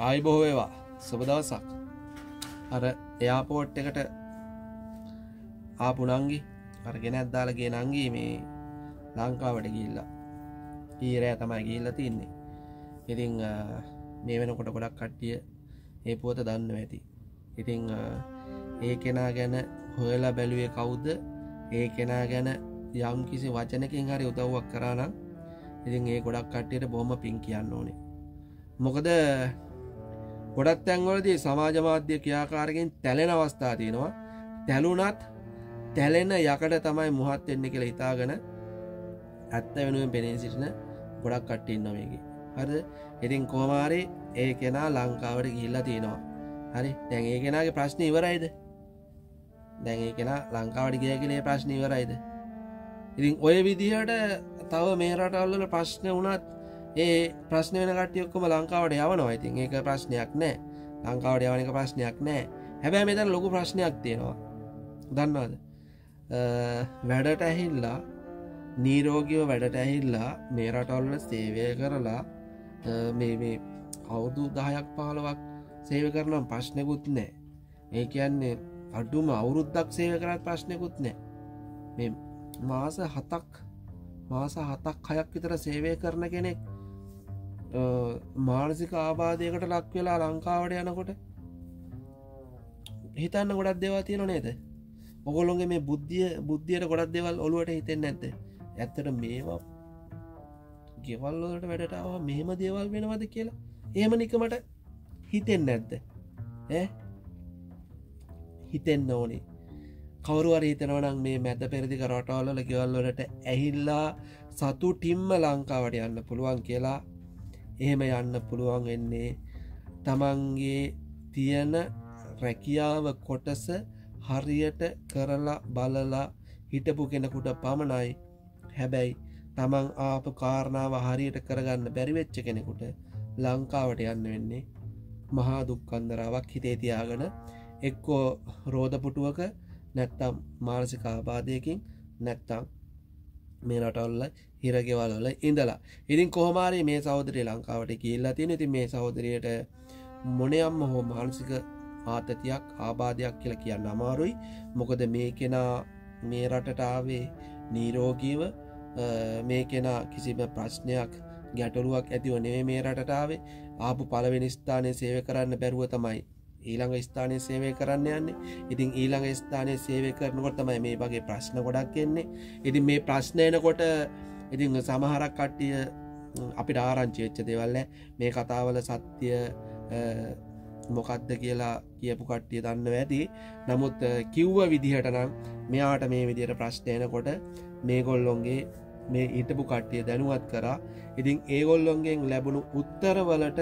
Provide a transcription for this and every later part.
ආයි බොහෝේවා සුබදවසක් අර එයාපෝට් එකට ආපුනංගි අරගෙන ඇත්දාලගේ නංගී මේ ලංකාවට ගිල්ලා ඊරෑ තමයි ගිල්ල තින්නේ. ඉතිං මේ වෙනකොට ගොඩක් කට්ටිය ඒ පුවත දන්න ඇති. ඉතිං ඒ කෙනා ගැන හොයලා බැලුවේ කවුද්ද ඒ කෙනා ගැන යම් කිසි වචනකින් හරි උදව්වක් කරනම් ඉතින් ඒ ගොඩක් කට්ටියට බොහොම පින් කියන්න ඕනේ. මොකද ගොඩත් තැන්වලදී සමාජ මාධ්‍ය ක්‍රියාකාරකින් තැලෙන අවස්ථා තියෙනවා. තැලුනත් තැලෙන යකට තමයි මුහත් වෙන්න කියලා හිතාගෙන ඇත්ත වෙනුවෙන් පෙනේ සිටින ගොඩක් කට්ටින් නොමේකි හරද? ඉතින් කෝමාරි ඒ කෙනා ලංකාවට ගිල්ලා තියෙනවා. හරි? දැන් ඒ කෙනගේ ප්‍රශ්න ඉවරයිද? දැන් ඒ කෙනා ලංකාවට ගිය කලේ ප්‍රශ්න ඉවරයිද? ඉතින් ඔය විදිහට තව මේ රටල්ල ප්‍රශ්න වනත් ඒ ප්‍රශ්න වෙන කටියොක්කොම ලංකාවට යවනවා. ඉතින් ඒක ප්‍රශ්නයක් නෑ. ලංකාවට යවනක ප්‍රශ්නයක් නෑ. හැබැ මෙතන ලොකු ප්‍රශ්නයක් තියෙනවා. දන්නවාද? වැඩට ඇහිල්ලා නීරෝගිව වැඩට ඇහිල්ලා මේ රටවල්ල සේවය කරලා මේ මේ අවුදු දහයක් පාලවක් සේව කරනම් ප්‍රශ්නකුත් නෑ. ඒ කියන්නේ අඩුම අවුරුද්දක් සේව කරත් ප්‍රශ්නකුත් නෑ. මේ මාස හතක් මාස හතක් හයක් විතර සේවය කරන කෙනෙක් මානසික ආබාධයකට ලක් වෙලා ලංකාවට යනකොට හිතන්න ගොඩක් දෙවා තියෙන නේද? ඔගොලොන්ගේ මේ බුද්ධිය බුද්ධියට ගොඩක් දෙවල් ඔලුවට හිතෙන් නැත්ත ඇත්තට මේවා ගෙවල්ලොට වැඩටාව මෙහෙම දේවල් වෙනවද කියලා ඒම නිකමට හිතෙන් නැද්ද? හිතෙන්න ඕනේ. කවරුවර හිතනවනම් මේ මැද පෙරදික රටවල්ල ගෙවල්ලොලට ඇහිල්ලා සතු ටිම්ම ලංකාවට යන්න පුළුවන් කියලා එහෙම යන්න පුළුවන් වෙන්නේ. තමන්ගේ තියෙන රැකියාව කොටස හරියට කරලා බලලා හිටපු කෙනෙකුට පමණයි. හැබැයි තමන් ආපු කාරණාව හරියට කරගන්න බැරිවෙච්ච කෙනෙකුට ලංකාවට යන්න වෙන්නේ මහා දුක්කන්දරාවක් හිතේ තියාගන. එක්කෝ රෝධපුටුවක නැත්තම් මානසික ආබාධයකින් නැත්තම් මේ රටවල්ල හිරගෙවල්ල ඉඳලා. ඉතින් කොහමාරි මේ සෞදරය ලංකාවට කියල්ලා තියෙන. ඉතින් මේ සෞදරයට මොනයම්ම හෝ මානසික ආතතියක් ආබාධයක් කියලා කියන්න අමාරුයි. මොකද මේ කෙනා මේ රටටාවේ නීරෝගීව. මේ කෙනා කිසිම ප්‍රශ්නයක් ගැටලුවක් ඇතිව නේ මේ රටාවේ ආපු පලවෙනි ස්ථානය සේව කරන්න බැරුව තමයි ඊළඟ ස්ථානය සේවය කරන්න යන්නේ. ඉතින් ඊළඟ ස්ථානය සේවය කරනකොට තමයි මේ වගේ ප්‍රශ්න ගොඩක් එන්නේ. ඉතින් මේ ප්‍රශ්නයනකොට ඉතිං සමහරක් කට්ටිය අපිට ආරංචි වෙච්ච දෙවල්ල මේ කතාවල සත්‍යය මොකක්ද කියලා කියපු කට්ටිය දන්න ඇති. නමුත් කිව්ව විදිහට නම් මෙයාට මේ විදියට ප්‍රශ්නයනකොට මේගොල්ලොන්ගේ මේ හිටපු කට්ටිය දැනුවත් කරා. ඉතින් ඒගොල්ලොන්ගෙන් ලැබුණු උත්තරවලට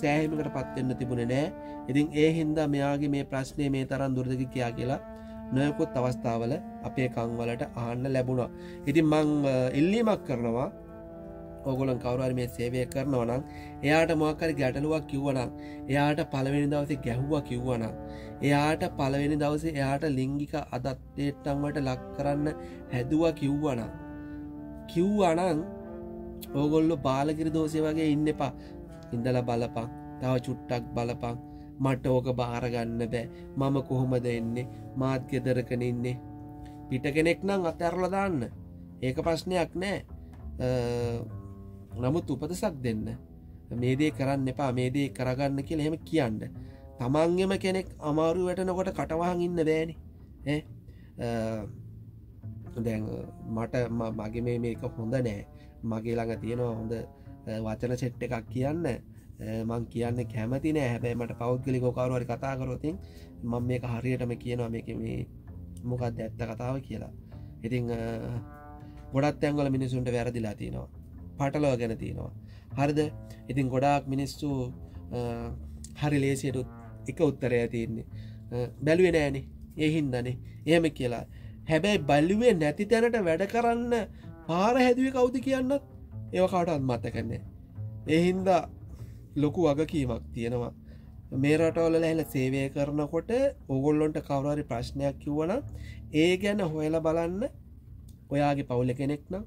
සෑහිමකට පත්වෙන්න තිබුණ නෑ. ඉතින් ඒ හින්දා මෙයාගේ මේ ප්‍රශ්නය මේ තරන් දුරදක කියා කියලා නොයකුත් අවස්ථාවල අපේ කංවලට ආන්න ලැබුණා. ඉතින් මං ඉල්ලීමක් කරනවා. ඔගොලන් කවරුවර මේ සේවය කරනවනම් එයාට මොකරි ගැටලුවක් කිව්වනම් එයාට පළවෙනි දවස ගැහ්වා කිව්වනම් එයාට පළවෙනි දවස එයාට ලිංගික අදත්තේට්ටම්වට ලක් කරන්න හැදවා කිව්වනම් කිව්වනං ඕගොල්ලො බාලකිරි දෝසය වගේ ඉන්න එපා. ඉඳල බලපං තව චුට්ටක් බලපං මට ඕක බාරගන්න බෑ. මම කොහොමද එන්නේ? මාත් ගෙදරකන ඉන්නේ. පිට කෙනෙක් නම් අතැරලදාන්න ඒක ප්‍රශ්නයක් නෑ. නමුත් උපදසක් දෙන්න. මේදේ කරන්න එපා. මේදේ කරගන්න කියල එහෙම කියන්න. තමන්ගෙම කෙනෙක් අමාරු වැටනකොට කටවාහන් ඉන්න බෑනි. දැන් මට මගේ මේ මේක හොඳ නෑ. මගේ ළඟ තියෙනවා හොඳ වචන සෙට්ට එකක් කියන්න. මං කියන්න කැමති නෑ. හැබැයි මට පෞද්ගලි කෝකරුවරි කතා කරොතින් මං මේක හරියටම කියනවා. මේක මේ මොකක්ද ඇත්ත කතාව කියලා. ඉතිං ගොඩත් ඇංගල මිනිසුන්ට වැරදිලා තියෙනවා. පටලව ගැන තියෙනවා. හරිද? ඉතින් ගොඩාක් මිනිස්සු හරි ලේසියට එක උත්තරය තියන්නේ. බැලුවෙන ෑනේ එහින්දනේ එහෙම කියලා. හැබැයි බල්ලුවේ නැති තැනට වැඩ කරන්න පාර හැදුව කවුද කියන්නත් ඒවකාටත් මත්තකන්නේ එහින්දා ලොකු වගකීමක් තියෙනවා. මේ රටවල ඇහල සේවය කරනකොට ඔගොල්ලොන්ට කවරරි ප්‍රශ්නයක් කිව්වන ඒ ගැන හොයල බලන්න. ඔයාගේ පවුල කෙනෙක් නම්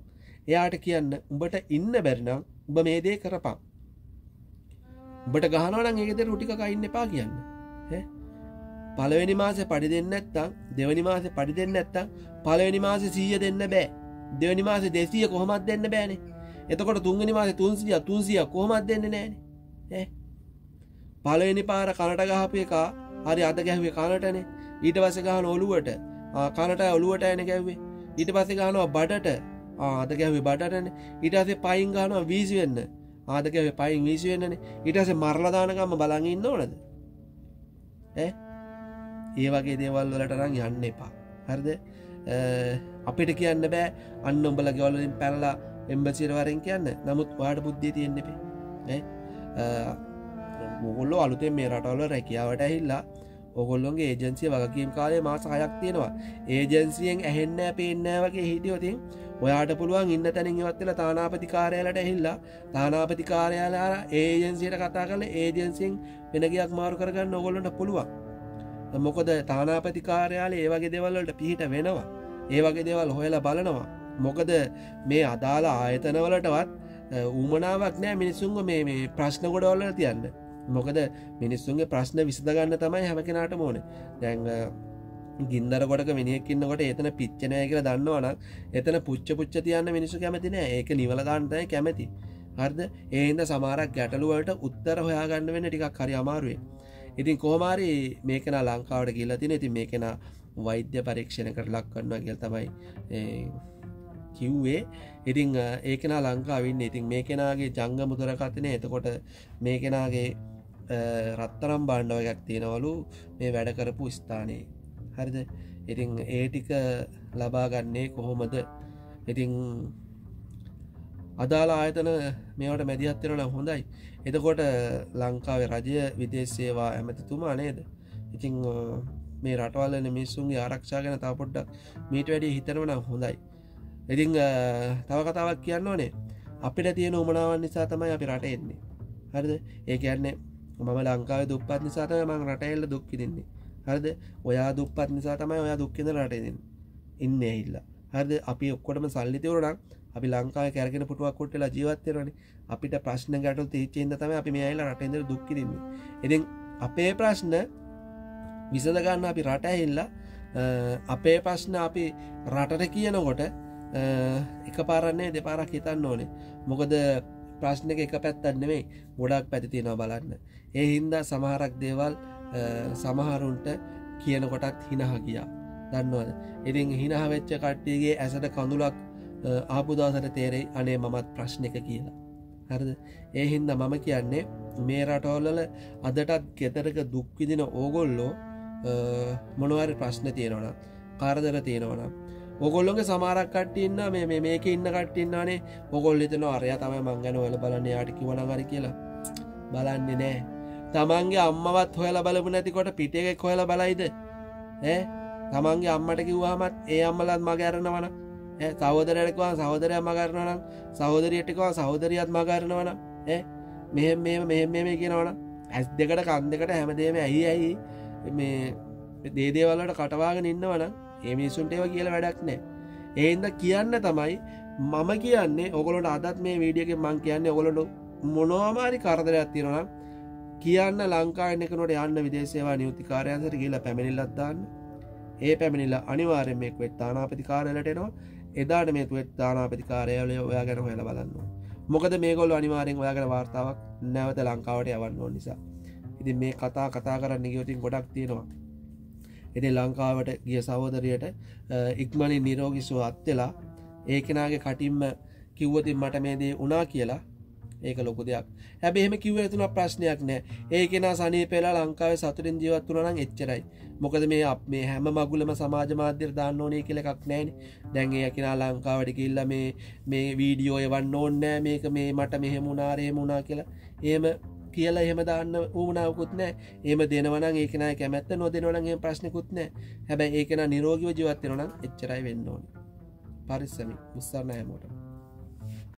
එයාට කියන්න උඹට ඉන්න බැරිනම් උඹ මේදේ කරපා බට ගහනවන ඒකෙද රුටික ඉන්න එපා කියන්න. පළවෙනි මාස පඩි දෙන්න ඇත්තම් දෙවනි මාස පඩි දෙන්න ඇත්තම් පළවෙනි මාස සීය දෙන්න බෑ. දෙවනි මාස දෙසිය කොහොමත් දෙන්න බෑනේ. එතකොට තුන්ගනි මාස තුන්සිය තුන්සිය කොහොමත් දෙන්න නෑන පලවෙනි පාර කනට ගහපු එක හරි අද ගැහුවේ කනටනේ. ඊට පස ගහන ඔලුවට කනට ඔලුවට ඇන ගැව්වේ ඊට පස ගහනවා බඩට ආද ගැවේ බඩටන. ඉටසේ පයින් ගහනවා වීසි වෙන්න. ආදකැව පයින් වීසි වෙන්නන. ඉටස මරලදානකම්ම බලඟ ඉන්න ඕනද? ඒ වගේ දේවල් වලටරං යන්න එපා. හරිද? අපිට කියන්න බෑ. අන්න උඹල ගවලින් පැල්ලා එම්බසිරවරෙන් කියන්න. නමුත් වාඩ බුද්ධිය තියෙන්නෙපේ මුගොල්ලො අලුතෙන් මේ රටවල රැකියාවට ඇහිල්ලා ඔගොල්ලොන්ගේ ඒජන්සිය වගකීම් කාලය මාස හයක් තියෙනවා. ඒජන්සියෙන් ඇහෙන්න පේන්නෑ වගේ හිටියෝතින් ඔයාට පුළුවන් ඉන්න තැනින් ඉවත්වෙල තානාපතිකාරයාලට ඇහිල්ලා තානාපතිකාරයාලා ඒජන්සියට කතා කල ඒජන්සියෙන් වෙනගයක් මාරු කරගන්න ඔගොල්ලට පුළුවන්. මොකොද තානාපතිකාරයාල ඒ වගේ දෙවල්ලට පිහිට වෙනවා. ඒ වගේ දෙවල් හොයලා බලනවා. මොකද මේ අදාලා ආයතනවලටවත් ඌමනාවක් නෑ මිනිස්සුන්ග මේ මේ ප්‍රශ්න ගොඩවල්ල තියන්න. මොකද මිනිස්සුන්ගේ ප්‍රශ්න විසඳගන්න තමයි හැම කෙනට මෝන දැංග ගින්දර ගොඩක මිනිියකින්නකොට එතන පිච්චනය කියල දන්නවන එතන පුච්ච පුච්ච තියන්න මිනිසු කැමතින ඒක නිවලදාන්ටය කැමති. හර්ද? ඒන්ද සමාරක් ගැටලුවලට උත්තර හොයාගන්න වෙන ටිකක් හරි අමාරුවේ ඉතින් කෝමාරි මේකෙන ලංකාවට කියල්ලා තින ඉතින් මේකෙන වෛද්‍ය පරීක්ෂණකට ලක් කරනවා කියල් තමයි කිව්වේ. ඉතිං ඒකෙන ලංකාවින්න ඉතින් මේ කෙනගේ ජංග මුදරකතින එතකොට මේ කෙනගේ රත්තරම් බාණ්ඩවයක් තියෙනවලු මේ වැඩ කරපු ස්ථානයේ හරිද? ඉතිං ඒටික ලබාගන්නේ කොහොමද? ඉතිං අදාලා ආයතන මේවට මැදිහත්වෙනන හොඳයි. එතකොට ලංකාවේ රජය විදේශේවා ඇමතිතුමා නේද? ඉතිං මේ රටවල්ලන මිස්සුන්ගේ ආරක්ෂා ගැන තාපොඩ්ඩක් මීට වැඩි හිතනවන හොඳයි. ඉතිං තව කතාවක් කියන්න ඕනේ. අපිට තියෙන උමනාවන් නිසා තමයි අපි රට එන්නේ. හරිද? ඒ කියන්නේ මම ලංකාව දුපත් නිසාතම මං රටඇල්ල දුක්කි දෙන්නේ හරිද? ඔයා දුපත් නිසා තමයි ඔයා දුක්කිද රටෙදෙන් ඉන්න ඉල්ල හරිද? අපි ඔක්කොටම සල්ලිතවරනක් අපි ලංකාව කැරගෙන පුටුවක් කොට්ටලා ජීවත්තරන අපිට ප්‍රශ්න ගැටල් තේචේන්ද තම අපි මේයිල රටෙන්ද දුක්කිරන්න එති අපේ ප්‍රශ්න විසඳගන්න අපි රට ඇහිල්ලා අපේ ප්‍රශ්න අපි රටට කියනකොට එක පාරන්නේ දෙපාරක් හිතන්න ඕනේ. මොකද ප්‍රශ්නක එක පැත්තන්න නෙමේ ගොඩක් පැති තියෙනවා බලන්න. ඒ හින්දා සමහරක් දේවල් සමහරුන්ට කියනකොටත් හිනහ කියා දන්නවද? ඉතින් හිනහ වෙච්ච කට්ටියගේ ඇසට කඳුලක් ආපුදාසට තේරෙයි අනේ මමත් ප්‍රශ්න එක කියලා. හරද? ඒ හින්ද මම කියන්නේ මේ රටවල්ලල අදටත් ගෙතරක දුක්විදින ඕගොල්ලෝ මොනවරි ප්‍රශ්න තියෙනවන කාරදර තියෙනවනම් ඔගොල්ලොගේ සමාරක් කට්ටින්න මේ මේක ඉන්න කට්ටින්නානේ ඔගොල් එතන අරය තමයි මංගන ඔල බලන්න. යාටිකි වනගරි කියලා. බලන්නේ නෑ. තමන්ගේ අම්මවත් හොයල බලපු නැතිකොට පිටෙක් හොයල බලයිද? ඒ තමන්ගේ අම්මට කිව්වාමත් ඒ අම්මලත් මගැරණවන සහෝදරයටකවා සහෝදරය මගරණනම් සහෝදරියටකවා සහෝදරියත් මගරණවන ඒ මෙහෙම මෙම මෙහෙම මේ කියනවන ඇස් දෙකට කන් දෙකට හැමදේම ඇයි ඇයි මේ දේදේවල්ලට කටවාගෙන ඉන්නවන ඒමිනිසුන්ට ඒව කියල වැඩක් නෑ. ඒන්ද කියන්න තමයි මම කියන්නේ ඔගොලට අදත් මේ වීඩියක මං කියන්න ඔගොලට මොනවාමාරි කරදරයක් තිරනම් කියන්න ලංකාන්නකනට යන්න විදේශේවා නියුතිකාරයන්සට කියලා පැමිණිල්ලත්දාන්න ඒ පැමිණිල්ල අනිවාරෙන්මෙක් වෙත් තානාපතිකාරලටනවා එදාට මේ තුවත් තානාපතිකාරයලය ඔයා ගැන හොල බලන්න මොකද මේගොල් අනිවාරෙන් ඔයාගෙන වාර්තාවක් නැවත ලංකාවට යවන්න ඕ නිසා. ඉති මේ කතා කතා කරන්න ගියෝතින් ගොඩක් තියෙනවා. එති ලංකාවට ගිය සහෝදරයට ඉක්මනින් නිරෝගිසුව අත්වෙලා ඒකෙනගේ කටින්ම කිව්වතින් මට මේ දේ උනා කියලා ඒක ලොකු දෙයක්. හැබෙහෙම කිව ඇතුන ප්‍රශ්නයක් නෑ. ඒකෙන සනී පෙලා ලංකාව සතුරින් ජීවත්තුරනම් එච්චරයි. මොකද මේ අප මේ හැම මගුලම සමාජ මාධ්‍යර දාන්න ඕනේ කියල එකක් නෑන. දැන්ගේ යකිනා ලංකාවට කිල්ල මේ මේ වීඩියෝ එවන්න ඕන්නෑ මේක මේ මට මෙහෙමුණනාරය මුණනා කියලා. ඒම කියලා එහෙම දාන්න ඌමනාවකුත් නෑ. ඒම දෙනවන ඒකන කැමැත්ත නොදෙනවනගේ ප්‍රශ්නකුත් නෑ. හැබැයි ඒකන නිරෝගිව ජීවත්වෙනනම් එච්චරයි වෙන්න ඕන. පරිස්සමි උත්සරණ හැමෝට